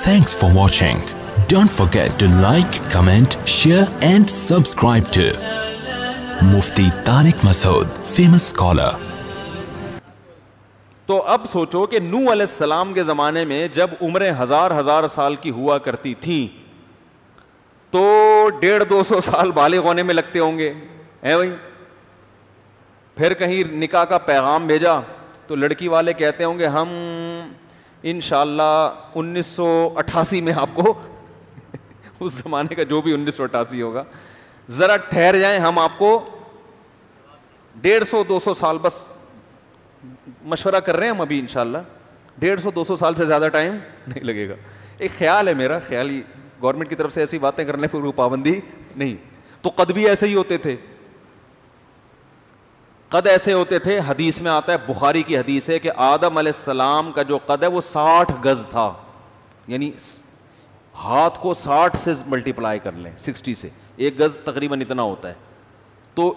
Thanks for watching. Don't forget to like, comment, share and subscribe to Mufti Tariq Masood, famous scholar. तो अब सोचो कि नू सलाम के ज़माने में जब उम्रें हज़ार हज़ार साल की हुआ करती थी तो डेढ़ दो सौ साल बालिग होने में लगते होंगे है भाई फिर कहीं निकाह का पैगाम भेजा तो लड़की वाले कहते होंगे हम इन उन्नीस में आपको उस ज़माने का जो भी उन्नीस सौ अट्ठासी होगा, ज़रा ठहर जाएँ, हम आपको डेढ़ सौ, दो सौ साल बस मशवरा कर रहे हैं हम अभी इनशाला डेढ़ सौ, दो सौ साल से ज़्यादा टाइम नहीं लगेगा। एक ख्याल है मेरा, ख्याल ही, गवर्नमेंट की तरफ़ से ऐसी बातें करने पर पाबंदी नहीं। तो कद भी ऐसे ही होते थे। कद ऐसे होते थे, हदीस में आता है, बुखारी की हदीस है कि आदम सलाम का जो कद है वो साठ गज था। यानी हाथ को साठ से मल्टीप्लाई कर लें, सिक्सटी से। एक गज तकरीबन इतना होता है। तो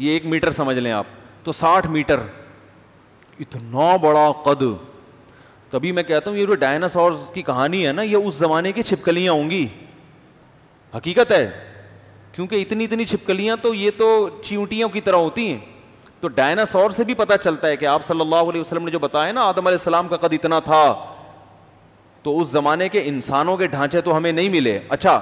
ये एक मीटर समझ लें आप तो साठ मीटर, इतना बड़ा कद। तभी मैं कहता हूँ, ये जो डायनासोर्स की कहानी है ना, ये उस ज़माने की छिपकलियाँ होंगी। हकीकत है, क्योंकि इतनी इतनी छिपकलियाँ तो ये तो चींटियों की तरह होती हैं। तो डायनासोर से भी पता चलता है कि आप सल्लल्लाहु अलैहि वसल्लम ने जो बताया ना, आदम सलाम का कद इतना था। तो उस ज़माने के इंसानों के ढांचे तो हमें नहीं मिले। अच्छा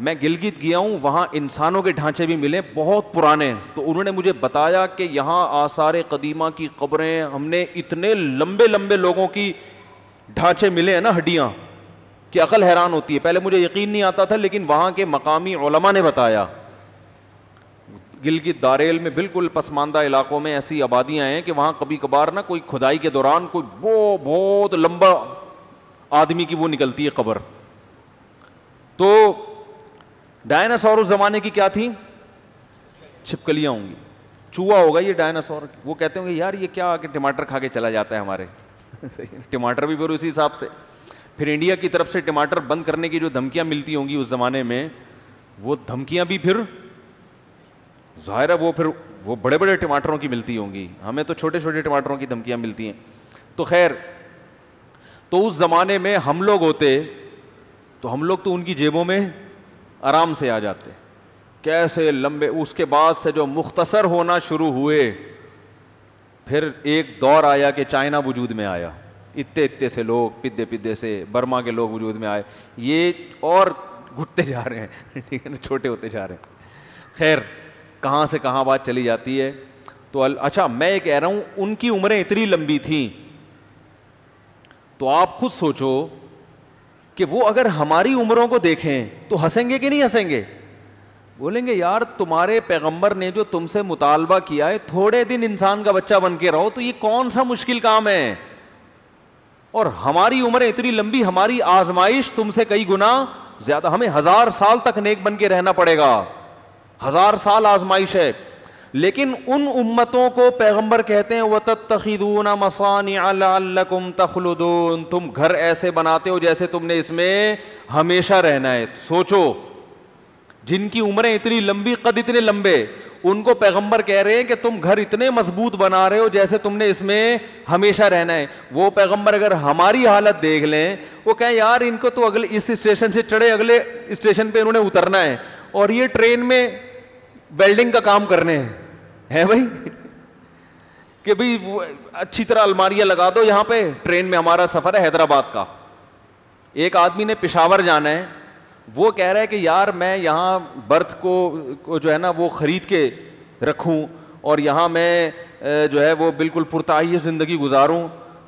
मैं गिलगित गया हूँ, वहाँ इंसानों के ढांचे भी मिले, बहुत पुराने। तो उन्होंने मुझे बताया कि यहाँ आसार कदीमा की कब्रें, हमने इतने लंबे लंबे लोगों की ढांचे मिले हैं ना, हड्डियाँ, कि अकल हैरान होती है। पहले मुझे यकीन नहीं आता था, लेकिन वहाँ के मकामी ने बताया। गिलगित दारेल में बिल्कुल पसमानदा इलाकों में ऐसी आबादियाँ हैं कि वहाँ कभी कभार ना कोई खुदाई के दौरान कोई वो बहुत लंबा आदमी की वो निकलती है कब्र। तो डायनासोर उस ज़माने की क्या थी? छिपकलियाँ होंगी। चूहा होगा ये डायनासोर। वो कहते होंगे यार ये क्या आके टमाटर खा के चला जाता है हमारे? टमाटर भी फिर उसी हिसाब से। फिर इंडिया की तरफ़ से टमाटर बंद करने की जो धमकियाँ मिलती होंगी उस ज़माने में वो धमकियाँ भी फिर ज़ाहिर है वो फिर वो बड़े बड़े टमाटरों की मिलती होंगी। हमें तो छोटे छोटे टमाटरों की धमकियाँ मिलती हैं। तो खैर तो उस ज़माने में हम लोग होते तो हम लोग तो उनकी जेबों में आराम से आ जाते। कैसे लंबे, उसके बाद से जो मुख्तसर होना शुरू हुए, फिर एक दौर आया कि चाइना वजूद में आया। इतने इतने से लोग, पिद्दे पिद्दे से बर्मा के लोग वजूद में आए। ये और घुटते जा रहे हैं, ठीक है ना, छोटे होते जा रहे हैं। खैर कहाँ से कहाँ बात चली जाती है। तो अच्छा मैं ये कह रहा हूँ, उनकी उम्रें इतनी लंबी थी तो आप खुद सोचो कि वो अगर हमारी उम्रों को देखें तो हंसेंगे कि नहीं हंसेंगे? बोलेंगे, यार, तुम्हारे पैगंबर ने जो तुमसे मुतालबा किया है, थोड़े दिन इंसान का बच्चा बन के रहो तो ये कौन सा मुश्किल काम है? और हमारी उम्र इतनी लंबी, हमारी आजमाइश तुमसे कई गुना ज़्यादा, हमें हज़ार साल तक नेक बन के रहना पड़ेगा। हज़ार साल आजमाइश है। लेकिन उन उम्मतों को पैगंबर कहते हैं वह तखीदून मसानकुम तखलुदून। तुम घर ऐसे बनाते हो जैसे तुमने इसमें हमेशा रहना है। सोचो, जिनकी उम्रें इतनी लंबी, कद इतने लंबे, उनको पैगंबर कह रहे हैं कि तुम घर इतने मज़बूत बना रहे हो जैसे तुमने इसमें हमेशा रहना है। वो पैगंबर अगर हमारी हालत देख लें, वो कहें, यार, इनको तो अगले, इस स्टेशन से चढ़े, अगले स्टेशन पे इन्होंने उतरना है। और ये ट्रेन में वेल्डिंग का काम करने हैं। है भाई? कि भाई अच्छी तरह अलमारियाँ लगा दो यहाँ पे। ट्रेन में हमारा सफ़र है हैदराबाद का। एक आदमी ने पिशावर जाना है। वो कह रहा है कि यार मैं यहाँ बर्थ को, को जो है ना वो ख़रीद के रखूँ और यहाँ मैं जो है वो बिल्कुल पुरताही ज़िंदगी गुजारूँ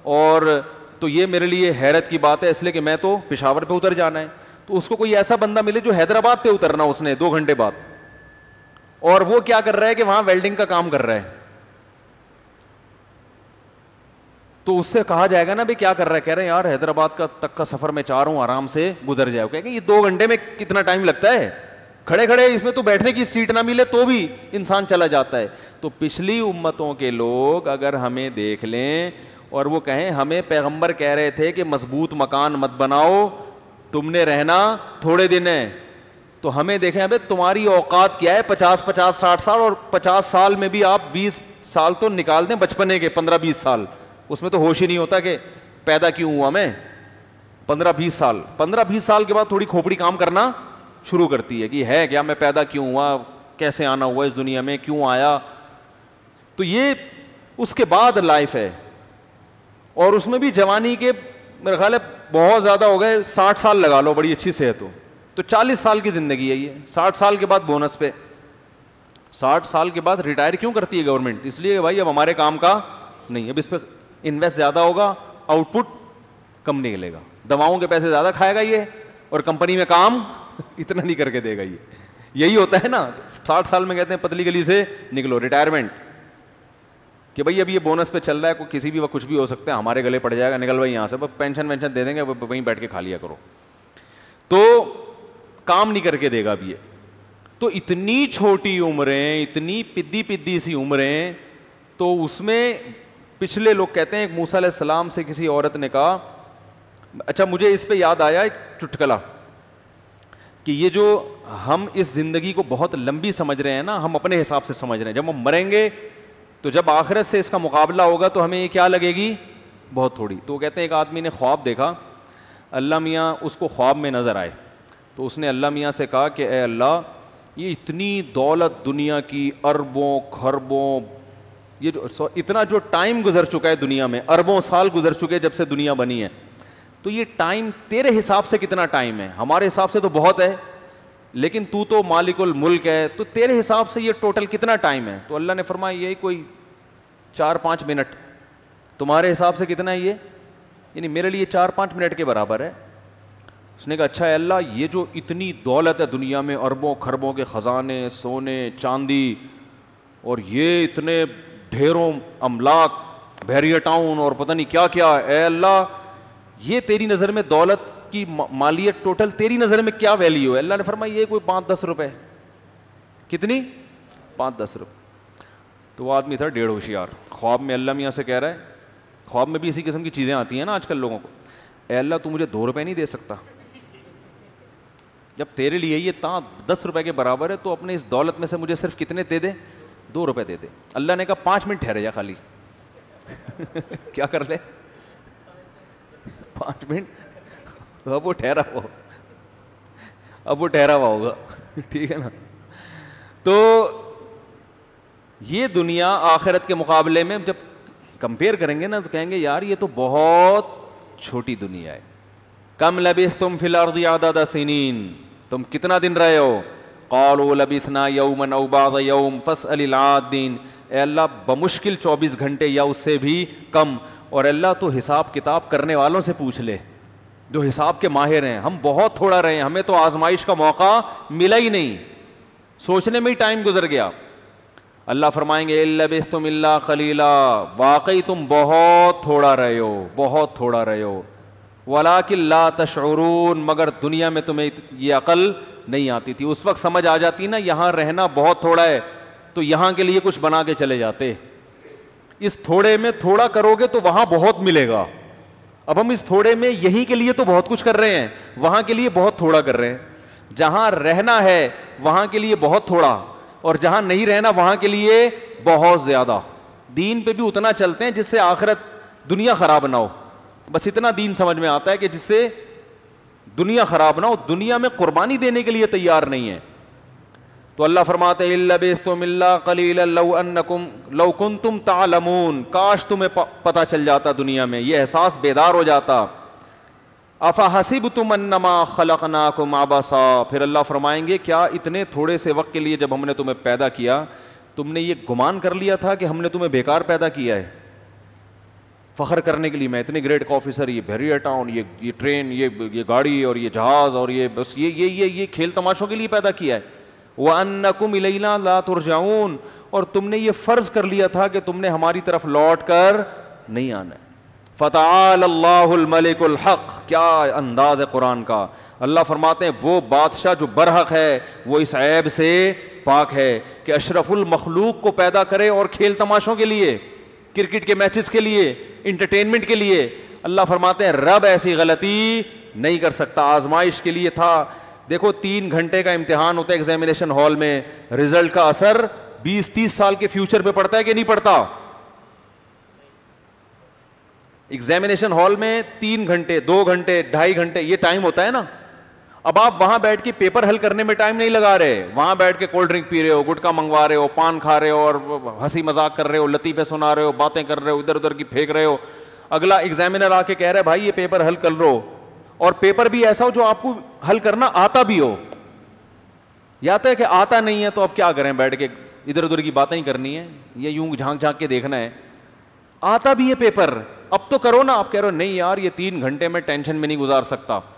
और तो ये मेरे लिए हैरत की बात है इसलिए कि मैं तो पिशावर पे उतर जाना है। तो उसको कोई ऐसा बंदा मिले जो हैदराबाद पे उतरना उसने दो घंटे बाद। और वो क्या कर रहा है कि वहाँ वेल्डिंग का काम कर रहा है। तो उससे कहा जाएगा ना, भाई क्या कर रहा है? कह रहे हैं, यार, हैदराबाद का तक का सफ़र में चाह रहा हूँ, आराम से गुजर जाए कहेंगे, ये दो घंटे में कितना टाइम लगता है? खड़े खड़े इसमें तो बैठने की सीट ना मिले तो भी इंसान चला जाता है। तो पिछली उम्मतों के लोग अगर हमें देख लें और वो कहें, हमें पैगंबर कह रहे थे कि मज़बूत मकान मत बनाओ, तुमने रहना, थोड़े दिन है। तो हमें देखें अबे, तुम्हारी औकात क्या है? पचास पचास, साठ साल और पचास साल में भी आप बीस साल तो निकाल दें बचपने के, पंद्रह, बीस साल। उसमें तो होश ही नहीं होता कि पैदा क्यों हुआ मैं? पंद्रह, बीस साल। पंद्रह, बीस साल के बाद थोड़ी खोपड़ी काम करना शुरू करती है कि है क्या मैं पैदा क्यों हुआ? कैसे आना हुआ इस दुनिया में? क्यों आया? तो ये उसके बाद लाइफ है। और उसमें भी जवानी के, मेरे ख्याल है, बहुत ज़्यादा हो गए। साठ साल लगा लो, बड़ी अच्छी सेहत हो। तो चालीस साल की ज़िंदगी है ये। साठ साल के बाद बोनस पे। साठ साल के बाद रिटायर क्यों करती है गवर्नमेंट? इसलिए कि भाई अब हमारे काम का नहीं, अब इस पर इन्वेस्ट ज़्यादा होगा, आउटपुट कम निकलेगा दवाओं के पैसे ज़्यादा खाएगा ये और कंपनी में काम इतना नहीं करके देगा ये। यही होता है ना, साठ साल में कहते हैं, पतली गली से निकलो, रिटायरमेंट। कि भाई अब ये बोनस पे चल रहा है कोई किसी भी वक्त कुछ भी हो सकता है, हमारे गले पड़ जाएगा, निकल भाई यहाँ से पेंशन वेंशन दे देंगे वहीं बैठ के खा लिया करो। तो काम नहीं करके देगा अब ये। तो इतनी छोटी उम्रें, इतनी पिद्दी पिद्दी सी उम्रें तो उसमें पिछले लोग कहते हैं मूसा सलाम से किसी औरत ने कहा अच्छा मुझे इस पे याद आया एक चुटकला, कि ये जो हम इस ज़िंदगी को बहुत लंबी समझ रहे हैं ना, हम अपने हिसाब से समझ रहे हैं। जब हम मरेंगे तो जब आखिरत से इसका मुकाबला होगा तो हमें ये क्या लगेगी? बहुत थोड़ी। तो कहते हैं, एक आदमी ने ख्वाब देखा, अल्लाह मियाँ, उसको ख्वाब में नज़र आए। तो उसने अल्लाह मियाँ से कहा कि अल्लाह, ये इतनी दौलत दुनिया की, अरबों, खरबों, ये जो इतना जो टाइम गुजर चुका है दुनिया में, अरबों साल गुजर चुके हैं जब से दुनिया बनी है तो ये टाइम तेरे हिसाब से कितना टाइम है? हमारे हिसाब से तो बहुत है, लेकिन तू तो मालिकुल मुल्क है तो तेरे हिसाब से ये टोटल कितना टाइम है? तो अल्लाह ने फरमाया, यही कोई चार पाँच मिनट, तुम्हारे हिसाब से कितना है ये? यानी मेरे लिए चार पाँच मिनट के बराबर है उसने कहा अच्छा अल्लाह, ये जो इतनी दौलत है दुनिया में, अरबों खरबों के ख़जाने, सोने, चांदी, और ये इतने ढेरों अमलाक बैरिया टाउन और पता नहीं क्या क्या है अल्लाह, ये तेरी नज़र में दौलत की मालियत टोटल तेरी नज़र में क्या वैल्यू है? अल्लाह ने फरमाया, ये कोई पाँच दस रुपए कितनी? पाँच दस रुपए। तो वो आदमी था डेढ़ होशियार। ख्वाब में अल्लाह मियाँ से कह रहा है, ख्वाब में भी इसी किस्म की चीज़ें आती हैं ना आजकल लोगों को। ए अल्लाह, तू मुझे दो रुपए नहीं दे सकता। जब तेरे लिए ये ता दस रुपए के बराबर है तो अपने इस दौलत में से मुझे सिर्फ़ कितने दे दे? दो रुपए दे दे। अल्लाह ने कहा, पाँच मिनट ठहरे जा खाली। क्या कर ले? पाँच मिनट? अब वो ठहरा हुआ अब वो ठहरा हुआ होगा। ठीक है ना? तो ये दुनिया आखिरत के मुकाबले में जब कंपेयर करेंगे ना तो कहेंगे, यार, ये तो बहुत छोटी दुनिया है। कम लबिस तुम फिलर्द आदा सिनीन। तुम कितना दिन रहे हो? कौल लबिसना यौमन अबाद यौम फस अलीदीन अल्लाह, बमुश्किल चौबीस घंटे या उससे भी कम। और अल्लाह तो हिसाब किताब करने वालों से पूछ ले, जो हिसाब के माहिर हैं। हम बहुत थोड़ा रहे हमें तो आजमाइश का मौका मिला ही नहीं। सोचने में ही टाइम गुजर गया। अल्लाह फरमाएँगे लबिस तुम खलीला वाकई तुम बहुत थोड़ा रहे हो, बहुत थोड़ा रहे हो। वला किल्ला तशरून मगर दुनिया में तुम्हें ये अकल नहीं आती थी। उस वक्त समझ आ जाती ना, यहाँ रहना बहुत थोड़ा है तो यहाँ के लिए कुछ बना के चले जाते। इस थोड़े में थोड़ा करोगे तो वहाँ बहुत मिलेगा। अब हम इस थोड़े में यही के लिए तो बहुत कुछ कर रहे हैं, वहाँ के लिए बहुत थोड़ा कर रहे हैं। जहाँ रहना है, वहाँ के लिए बहुत थोड़ा, और जहाँ नहीं रहना, वहाँ के लिए बहुत ज़्यादा। दीन पे भी उतना चलते हैं जिससे आखिरत दुनिया खराब ना हो। बस इतना दीन समझ में आता है कि जिससे दुनिया खराब ना हो, दुनिया में कुर्बानी देने के लिए तैयार नहीं है। तो अल्लाह फरमाते लौकुन तुम तालमून। काश तुम्हें पता चल जाता दुनिया में, ये एहसास बेदार हो जाता। अफ़ा हसीब तुम अन्नमा खलकना को माबासा फिर अल्लाह फरमाएँगे, क्या इतने थोड़े से वक्त के लिए जब हमने तुम्हें पैदा किया, तुमने ये गुमान कर लिया था कि हमने तुम्हें बेकार पैदा किया है? फ़ख्र करने के लिए मैं इतने ग्रेट का ऑफिसर ये भेरिया टाउन ये ये ट्रेन ये ये गाड़ी और ये जहाज़ और ये बस, ये ये ये ये खेल तमाशों के लिए पैदा किया है। व अन्नकुम इलैना ला तुरजाऊन, और तुमने ये फ़र्ज़ कर लिया था कि तुमने हमारी तरफ़ लौट कर नहीं आना फ़ताल हक, क्या अंदाज है कुरान का? अल्लाह फरमाते हैं, वो बादशाह जो बरहक है, वो इस ऐब से पाक है कि अशरफुल मखलूक को पैदा करे और खेल तमाशों के लिए। क्रिकेट के मैचेस के लिए इंटरटेनमेंट के लिए। अल्लाह फरमाते हैं, रब ऐसी गलती नहीं कर सकता। आजमाइश के लिए था। देखो, तीन घंटे का इम्तिहान होता है एग्जामिनेशन हॉल में। रिज़ल्ट का असर 20-30 साल के फ्यूचर पे पड़ता है कि नहीं पड़ता? एग्जामिनेशन हॉल में तीन घंटे, दो घंटे, ढाई घंटे, ये टाइम होता है ना? अब आप वहाँ बैठ के पेपर हल करने में टाइम नहीं लगा रहे। वहाँ बैठ के कोल्ड ड्रिंक पी रहे हो, गुटखा मंगवा रहे हो, पान खा रहे हो और हँसी मज़ाक कर रहे हो, लतीफे सुना रहे हो, बातें कर रहे हो इधर उधर की फेंक रहे हो। अगला एग्जामिनर आके कह रहा है, भाई, ये पेपर हल कर लो। और पेपर भी ऐसा हो जो आपको हल करना आता भी हो। या तो कि आता नहीं है तो अब क्या करें? बैठ के इधर उधर की बातें ही करनी है। ये यूँ झाँक झाँक के देखना है। आता भी है पेपर अब तो करो ना, आप कह रहे हो, नहीं यार, ये तीन घंटे में टेंशन में नहीं गुजार सकता।